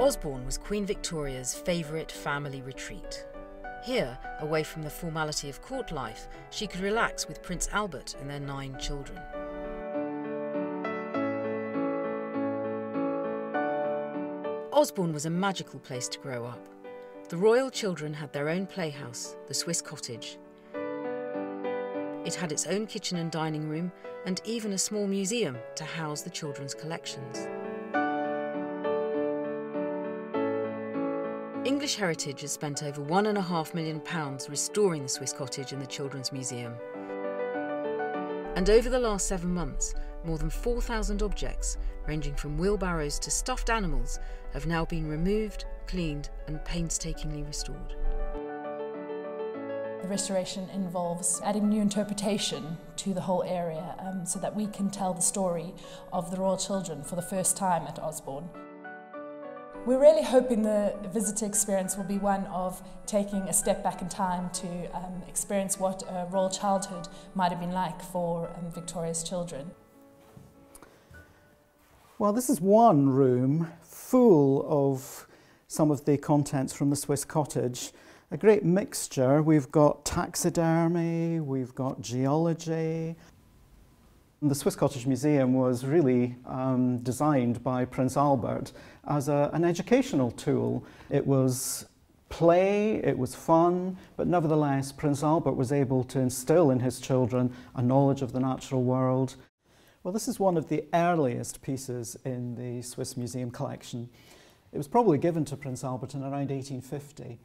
Osborne was Queen Victoria's favourite family retreat. Here, away from the formality of court life, she could relax with Prince Albert and their nine children. Osborne was a magical place to grow up. The royal children had their own playhouse, the Swiss cottage. It had its own kitchen and dining room, and even a small museum to house the children's collections. English Heritage has spent over one and a half million pounds restoring the Swiss cottage and the Children's Museum. And over the last seven months, more than 4,000 objects, ranging from wheelbarrows to stuffed animals, have now been removed, cleaned, and painstakingly restored. The restoration involves adding new interpretation to the whole area um, so that we can tell the story of the royal children for the first time at Osborne. We're really hoping the visitor experience will be one of taking a step back in time to um, experience what a royal childhood might have been like for um, Victoria's children. Well, this is one room full of some of the contents from the Swiss cottage. A great mixture. We've got taxidermy, we've got geology, the Swiss Cottage Museum was really um, designed by Prince Albert as a, an educational tool. It was play, it was fun, but nevertheless, Prince Albert was able to instill in his children a knowledge of the natural world. Well, this is one of the earliest pieces in the Swiss Museum collection. It was probably given to Prince Albert in around 1850,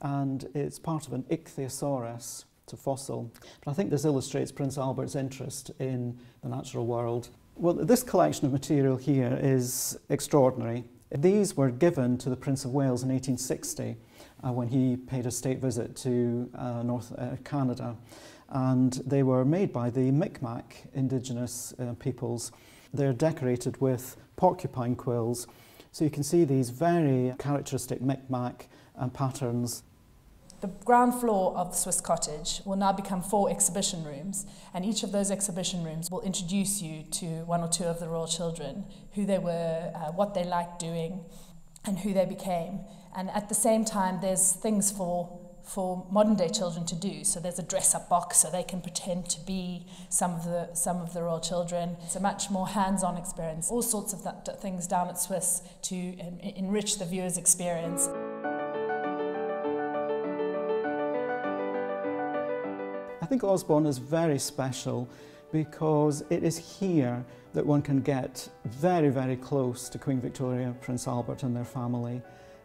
and it's part of an ichthyosaurus, to fossil. But I think this illustrates Prince Albert's interest in the natural world. Well, this collection of material here is extraordinary. These were given to the Prince of Wales in 1860 uh, when he paid a state visit to uh, North uh, Canada. And they were made by the Micmac indigenous uh, peoples. They're decorated with porcupine quills. So you can see these very characteristic Micmac uh, patterns the ground floor of the Swiss Cottage will now become four exhibition rooms, and each of those exhibition rooms will introduce you to one or two of the royal children, who they were, uh, what they liked doing, and who they became. And at the same time, there's things for for modern day children to do. So there's a dress up box so they can pretend to be some of the some of the royal children. It's a much more hands-on experience. All sorts of that, things down at Swiss to um, enrich the viewer's experience. Think Osborne is very special because it is here that one can get very, very close to Queen Victoria, Prince Albert and their family.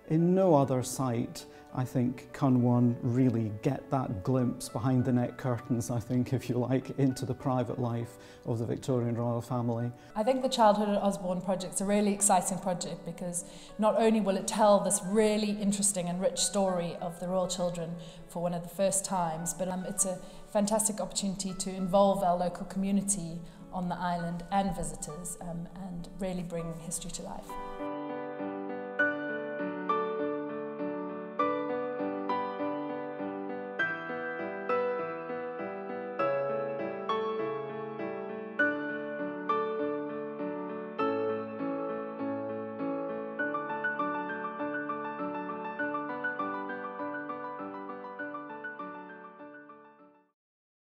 In no other site, I think, can one really get that glimpse behind the net curtains, I think, if you like, into the private life of the Victorian royal family. I think the Childhood at Osborne project is a really exciting project because not only will it tell this really interesting and rich story of the royal children for one of the first times, but um, it's a fantastic opportunity to involve our local community on the island and visitors um, and really bring history to life.